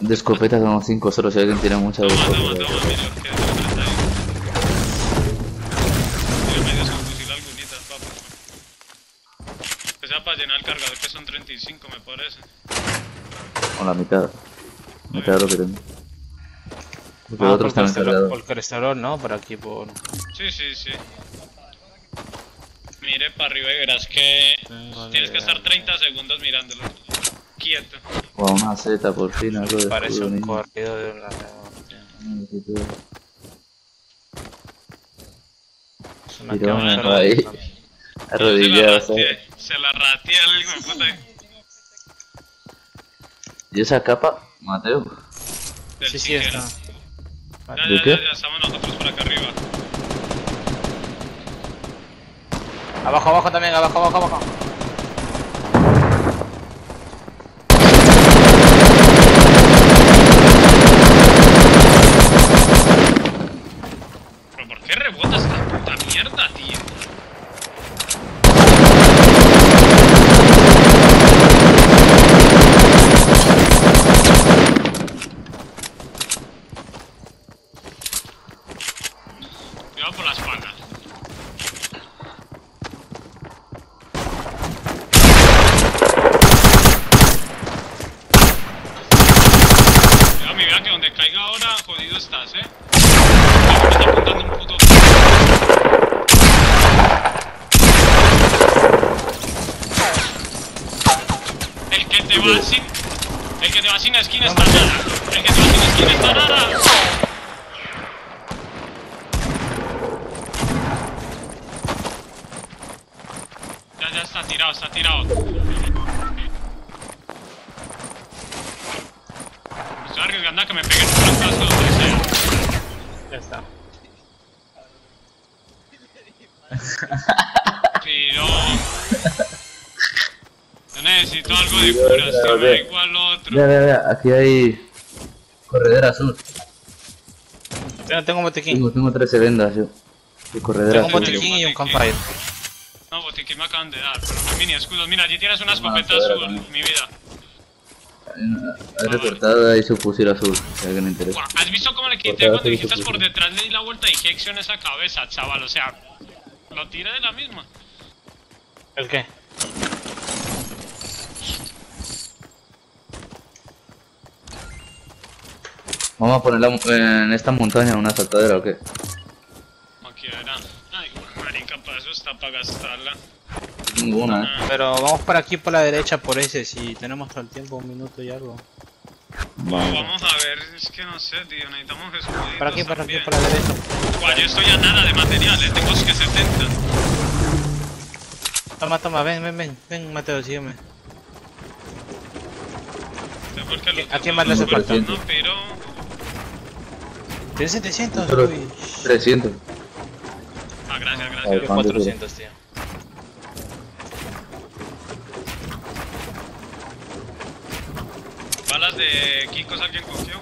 De escopeta son 5 solo si alguien tiene mucha de Toma, toma, toma, mira, que es 31. Yo me dio con fusil algunitas, papu. Que sea para llenar el cargador, que son 35, me parece. O la mitad. Mitad de lo que tengo. Porque Ah, el otro por colesterol, ¿no? Por aquí, por... Sí, sí, sí. Mire para arriba y verás que Tengo tienes que estar 30 segundos mirándolo. Quieto. O una Z por fin, algo de Parece escudo, un niño. corrido de una... Cámara una ahí. Arrodillado, se la ¿sabes? rateé, se la rateé al hijo de puta ¿Y esa capa? Mateo. del Sí, sí, está. Ya, ¿De ya, qué? ya, ya, estamos nosotros por acá arriba. Abajo, abajo también, abajo, abajo, abajo. Pero ¿por qué rebota esta puta mierda, tío? Cuidado por la espalda. Cuidado, mi vida, que donde caiga jodido estás, eh. Me está apuntando un puto. El que te va sin. El que te va sin esquina está nada. El que te va sin esquina está nada. Ya, ya está tirado, está tirado. Arriesgando a que me peguen un trancazo donde sea. Ya está. Tiro. Yo necesito algo de curas, tío. Me da igual lo otro. Vea, vea, vea. Aquí hay. Corredera azul. Yo no tengo botiquín. Tengo, tengo 13 vendas yo. Y corredera Tengo un azul. botiquín y un botiquín. campfire. No, botiquín me acaban de dar, pero no mini escudos. Mira, allí tienes una escopeta azul, mi vida. Hay recortada y su fusil azul. Si alguien le interesa. ¿Has visto cómo le quité cuando dijiste por detrás le di la vuelta y dije acción esa cabeza, chaval? O sea, lo tiré de la misma. ¿El qué? Vamos a ponerla en esta montaña una saltadera o qué? Aquí era. Ay, marica, para eso está para gastarla. Tengo una, eh. Pero vamos por aquí por la derecha, por ese, si tenemos todo el tiempo, un minuto y algo. Vamos, vamos a ver, es que no sé, tío, necesitamos escuditos Por aquí, por aquí, por la derecha. Buah, yo estoy a nada de materiales, tengo que 70. Toma, toma, ven, ven, ven, ven, Mateo, sígueme. ¿A quién más le hace falta? ¿no? Pero... ¿Tienes 700? Solo Uy, 300. Ah, gracias, gracias. yo ¿cuánto 400, tío. De Kikos alguien cogió.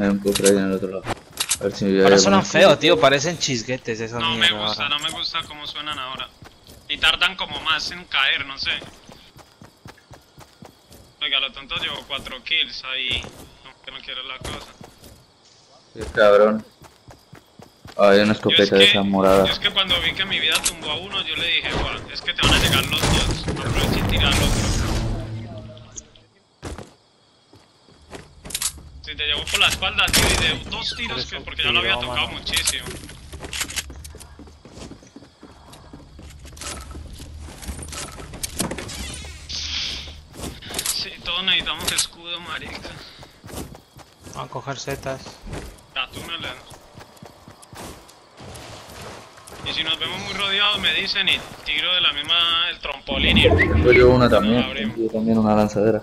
Hay un cofre ahí en el otro lado. A ver si Ahora suenan feos, tío, parecen chisguetes esas No me gusta, ahora. no me gusta cómo suenan ahora. Y tardan como más en caer, no sé. Oiga, lo tonto llevo 4 kills ahí. No, que no quiero la cosa. Qué cabrón. Ah, hay una Yo es, escopeta que, de esa morada. yo es que cuando vi que mi vida tumbó a uno, yo le dije, "Buah, es que te van a llegar los dos. Aprovecha y tira al otro. Si te llevó por la espalda, tío, y de dos tiros, que, porque ya lo había tocado mano. muchísimo. Sí, todos necesitamos escudo, marica. Vamos a coger setas. Ya, tú me lees. Y si nos vemos muy rodeados, me dicen y tiro de la misma el trompolín y yo una también. yo también una lanzadera.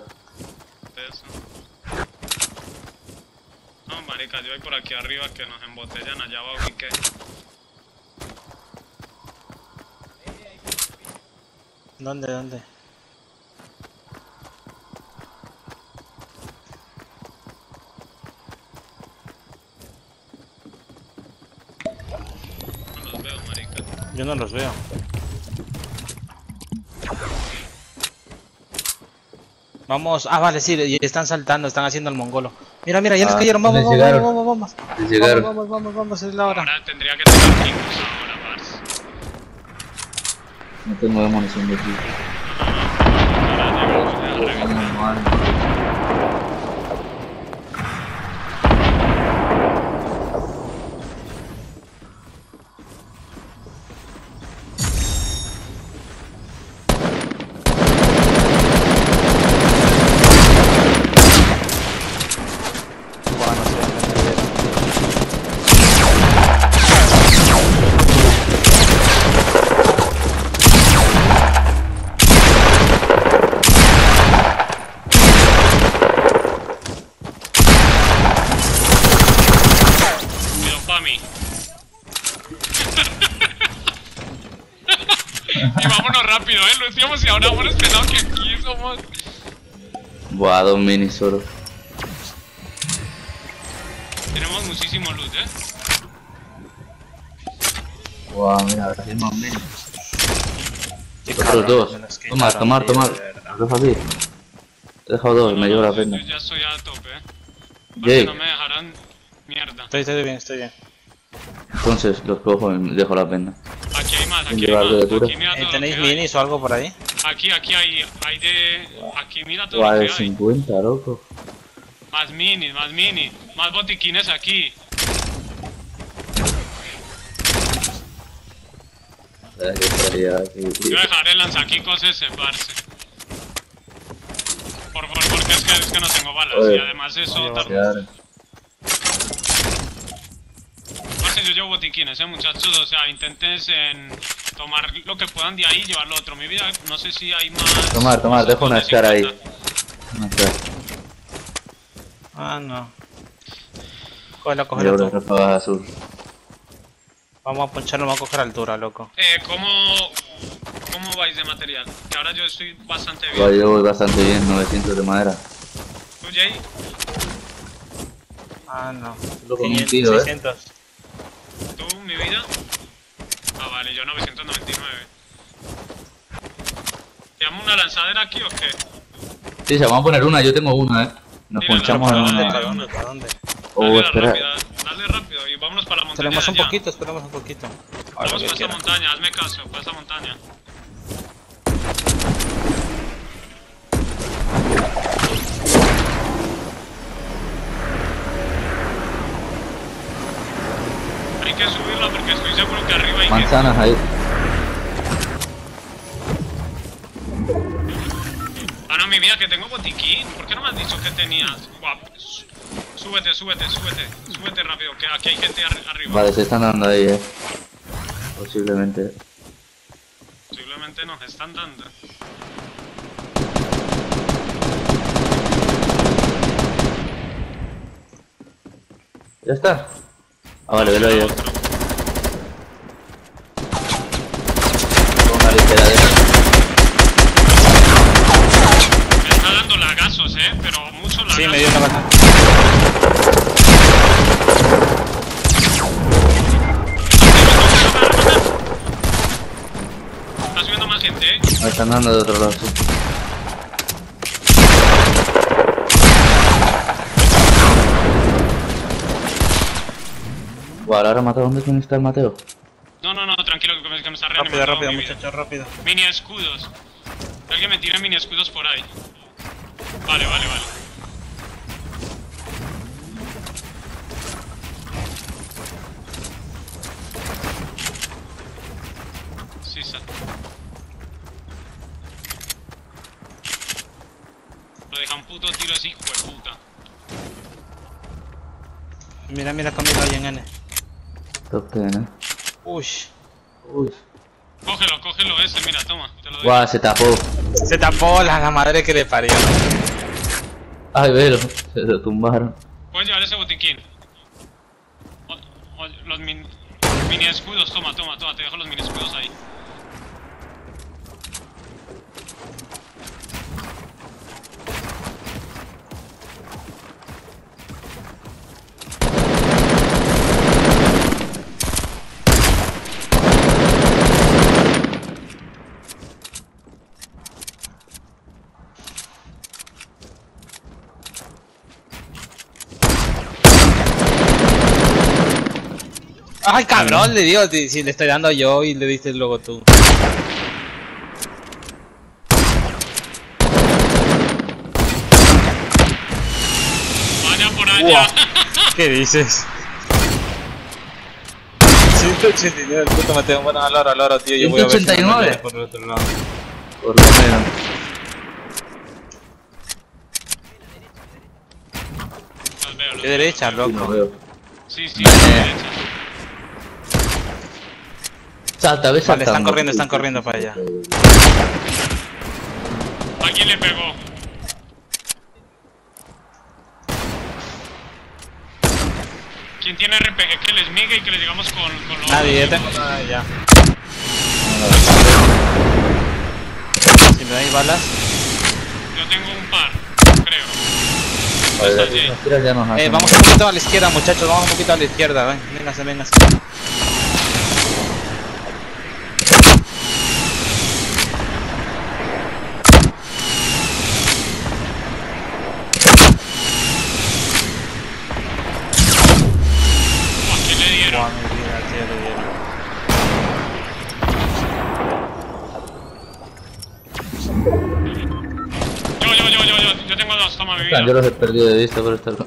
eso. No, marica, yo voy por aquí arriba que nos embotellan allá abajo y que... ¿Dónde, dónde? No los veo, marica. Yo no los veo. Vamos, ah vale, sí, están saltando, están haciendo el mongolo. Mira, mira, ya Ah, cayeron, vamos, vamos, vamos, vamos, vamos. Vamos, vamos, vamos, vamos, es la hora. Ahora tendría que tener kingos ahora, parce. No tengo munición de aquí. Ahora llegamos, ya llegamos. Buah, no sé dónde me dieron. Cuidado pa' mí. y vámonos rápido, eh. Lo decíamos y ahora hemos pensado que Buah, dos minis solo. Tenemos muchísimo loot, eh. Buah, mira, más minis. Qué Otros dos. me los Tomar, quitaron, tomar, tío, tomar. de verdad. Los así. Te he dejado dos, me llevo la pena. Yo ya estoy a tope, eh. Porque Jake, no me dejarán mierda. Estoy, estoy bien, estoy bien. Entonces los cojo y dejo la pena. Aquí hay más, aquí hay más. Aquí mira Eh, todo ¿Tenéis minis o algo por ahí? Aquí, aquí hay, hay de... Aquí mira todo Buah, lo de que hay. 50, loco. Más minis, más mini, más botiquines aquí. Yo dejaré el lanzaquicos ese, parce. Por favor, porque es que, es que no tengo balas. Oye. Y además eso... Oye, yo llevo botiquines, eh, muchachos. O sea, intentes en tomar lo que puedan de ahí y llevarlo a otro. Mi vida, no sé si hay más... Tomar, tomar, dejo una de Scar ahí. 50. No está. Ah, no. Cógelo, cógelo ráfagas azul. Vamos a poncharlo, vamos a coger altura, loco. Eh, ¿cómo, ¿Cómo vais de material? Que ahora yo estoy bastante bien. yo voy bastante bien, 900 de madera. ¿Tú, Jay? Ah, no. Loco, un 500, tiro, eh. 600. ¿Tú, mi vida? Ah, vale, yo 999. ¿Te llamo una lanzadera aquí o qué? Sí, se vamos a poner una, yo tengo una, eh. Nos Tírala, ponchamos en una. ¿Para dónde? ¿Para dónde? Oh, dale, espera. rápido, dale rápido y vámonos para la montaña. Esperemos un ya. poquito, esperemos un poquito. Vamos para esta montaña, hazme caso, para esta montaña. Hay que subirla seguro que arriba hay que... Manzanas ahí. Ah, no, mi vida, que tengo botiquín. ¿Por qué no me has dicho que tenías? Guap. Sú- Súbete, súbete, súbete. Súbete rápido, que aquí hay gente arri- arriba. Vale, se están dando ahí, eh. Posiblemente. Posiblemente nos están dando. ¿Ya está? Ah, vale, velo ahí. Otro. Con una ligera de... Me está dando lagazos, eh, pero muchos lagazos. Sí, me dio una baja. Está subiendo más gente, eh. Me están dando de otro lado, sí. Buah, ahora matado, ¿dónde tiene que estar Mateo? No, no, no, tranquilo, que me, que me está Rápido, reanimando rápido, muchachos, rápido. Mini escudos. Que alguien me tire mini escudos por ahí. Vale, vale, vale. Lo deja un puto tiro así, hijo de puta. Mira, mira conmigo ahí en N. Top 10, eh. Uy. Uy. Cógelo, cógelo ese, mira, toma, te lo doy. Buah, se tapó. Se tapó la, la madre que le parió. Ay, velo. Se lo tumbaron. Puedes llevar ese botiquín. O- o- los min- mini escudos, toma, toma, toma, te dejo los mini escudos ahí. Ay, cabrón, le digo, si le estoy dando yo y le diste luego tú. Vaya por allá. ¿Qué dices? 189, el puto Mateo, bueno, al oro, al oro, tío, yo voy a ver si me 189. meto por el otro lado. Por lo menos. Los veo, los ¿Qué veo, derecha, loco? Sí, sí, Vale. derecha. Salta, ves Vale, están corriendo, están corriendo para allá. ¿A quién le pegó? ¿Quién tiene RPG? Que les migue y que les digamos con, con los... Nadie, yo tengo nada ya. Si me dais balas. Yo tengo un par, creo. Vale, ya nos Eh, vamos un poquito a la izquierda, muchachos, vamos un poquito a la izquierda, ven, véngase, véngase. ¿A quién le dieron? Buah, mi vida, tío, le dieron. Yo, yo, yo, yo, yo, yo tengo dos, toma mi vida. Plan, Yo los he perdido de vista por estar. Te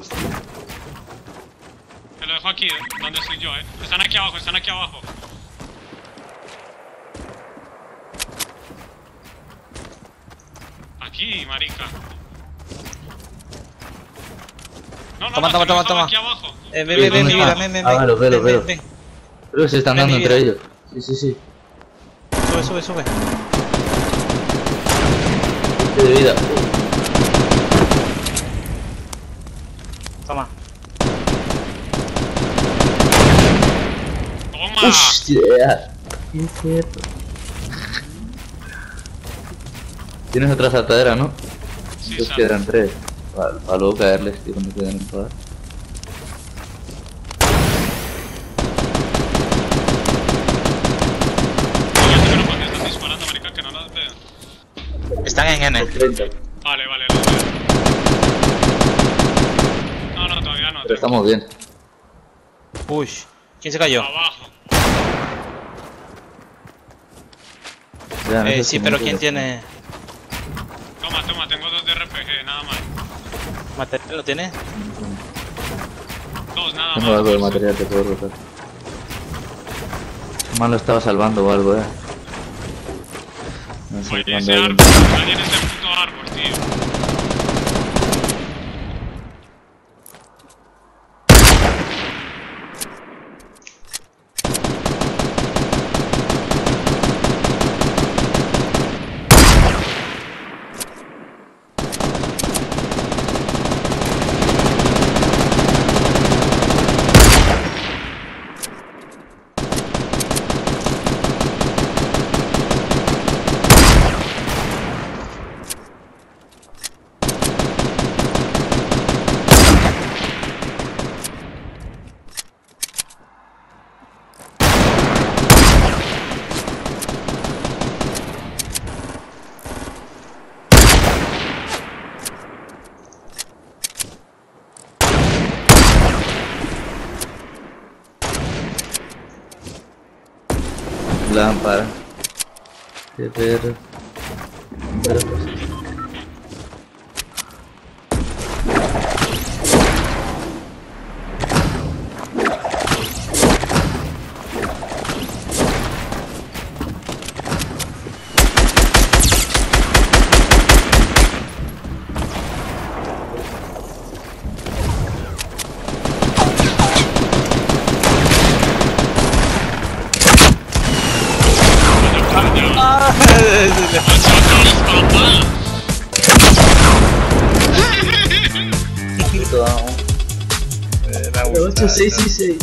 lo dejo aquí, eh, donde estoy yo, eh. Están aquí abajo, están aquí abajo. Aquí, marica. No, no, Toma, no, toma, toma, toma. aquí abajo. Eh, ven, ven, ven, ¿dónde mi vida, está? ven, ven, Ah, Ven, velo. ven, ven. Creo que se están Ven, dando entre ellos. Sí, sí, sí. Sube, sube, sube. Este de vida. Toma. Toma. Hostia. ¿Qué es cierto? Tienes otra saltadera, ¿no? Sí, Dos quedan tres. Para, para luego caerles, tío, cuando queden en. Están en N. 30. Vale, vale, las veo. No, no, todavía no. Pero estamos bien. Push. ¿Quién se cayó? Abajo. Ya, no Eh, sí, si pero ¿quién tiene? Toma, toma, tengo dos de RPG, nada más. ¿Material lo tiene? Dos, nada Tengo más. algo de material que puedo rotar. Mal lo estaba salvando o algo, eh. No sé Oye, ese árbol, nadie en este puto árbol, tío. lámpara. Severo. Severo. Qué perro. Pero pues. Era un- 8, 6 y 6.